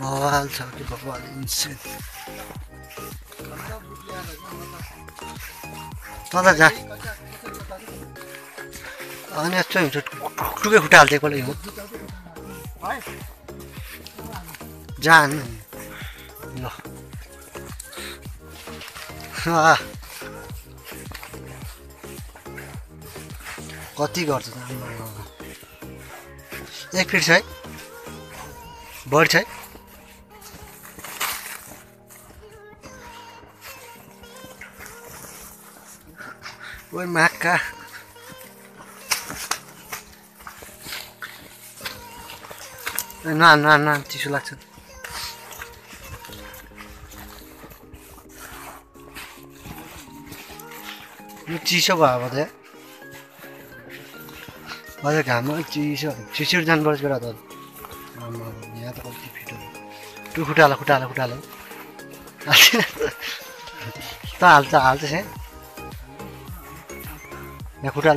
बवाल छ कि बवाल इन्सेन तल जा अनि यस्तो हुन्छ टुकै खुट्टा हाल्छ एकपल्ट हिउँ जान ल। कति गर्छ। एक फिट छ है बढी छ है ओइ माका न न चिसो लाग्छ यो चिसो भयो अब त अझ घाममा चिसो चिसो जानुपर्छ बेला त यहाँ त कति फिट हो टु खुट्टाला खुट्टाला खुट्टाला त हाल्छ हाल्छ यहाँ खुट्टा अँ,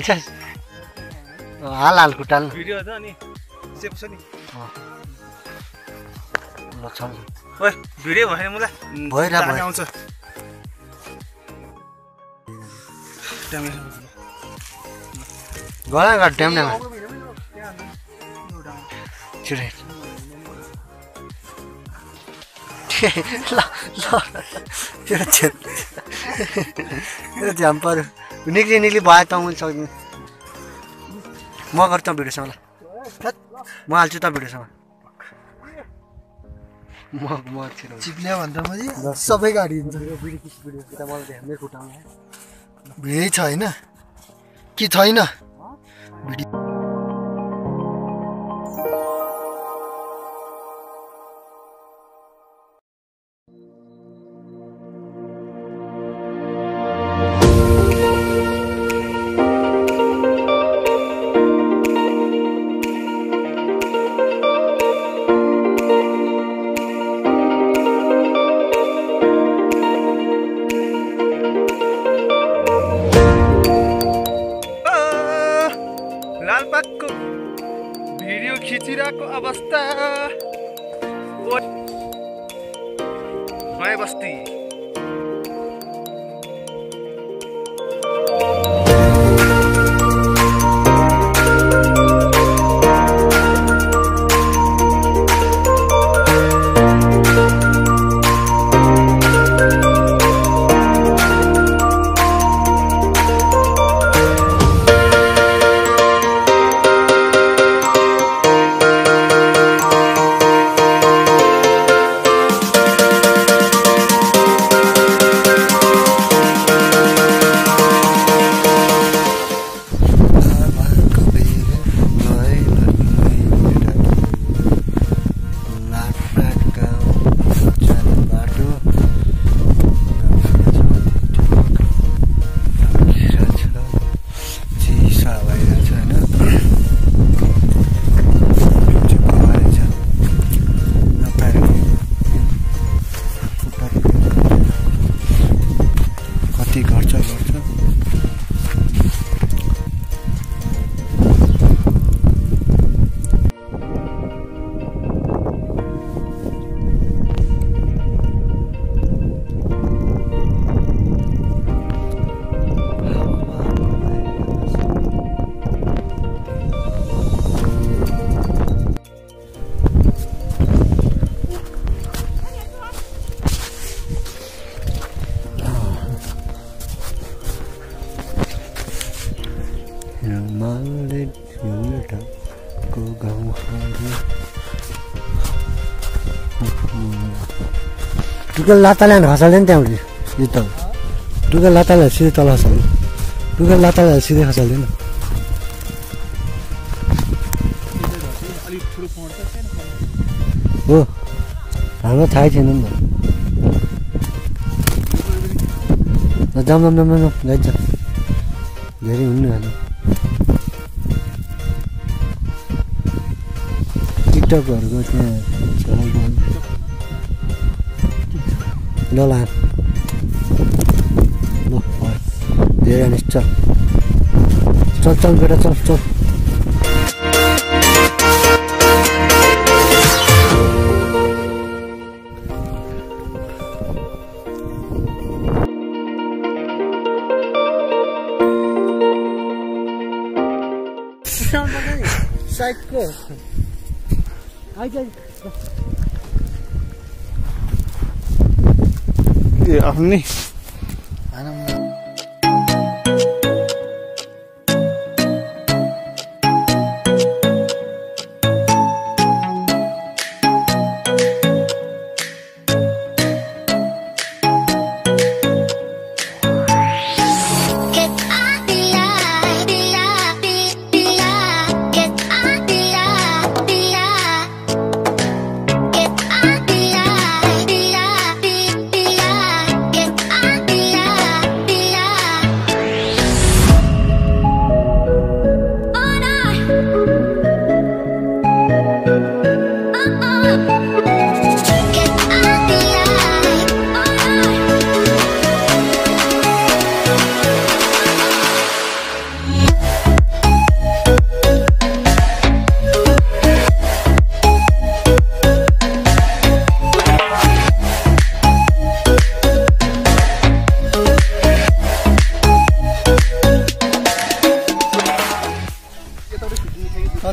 हाल हाल खुट्टा भिडियो छ अनि सेप छ नि। ल छ। ओए भिडियो भएन मलाई भयो। आउँछ। Dam dam. ल ल। त्यो त्यो झ्याम पऱ्यो निक्ली निक्ली भयो त मैले सक्दिनँ। म गर्छु त भिडियोसँग ल। म हाल्छु त भिडियोसँग म म छिटो चिप्ल्या भन्दा पनि सबै गाडी हुन्छ यता मलाई देखाउ, मेरो खुट्टामा। भिडै छ होइन कि छैन? आ, नयाँ बस्ती टुकेल लाताले खसाल्दैन त्यहाँबाट यो त टुकेल लाताले सिधै तल खसाल्दैन टुकेल लाताले सिधै खसाल्दैन हो हाम्रो थाहै छैन नि त जाम जाम जाम जाम जान्छ धेरै हुनु हाल्नु टिकटकहरूको त्यहाँ। ल लाम ल धेरै आनिस चल चल चल बेटा चल चल साइडको अपनी।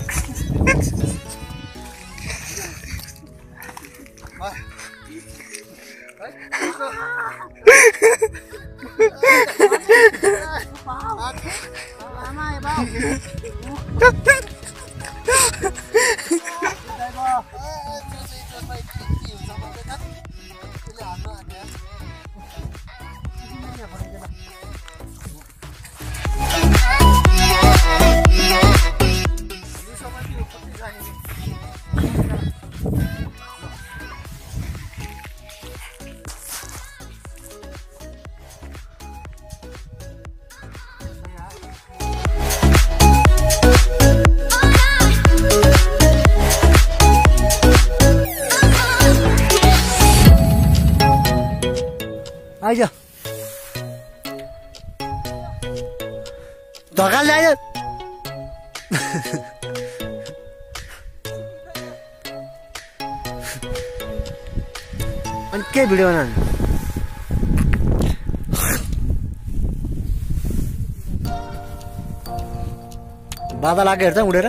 नि तोरा आइज धक्का ल्यायो अनि के भिडियो बनाउनु? बाधा लाग्यो हेर्छ उडेर।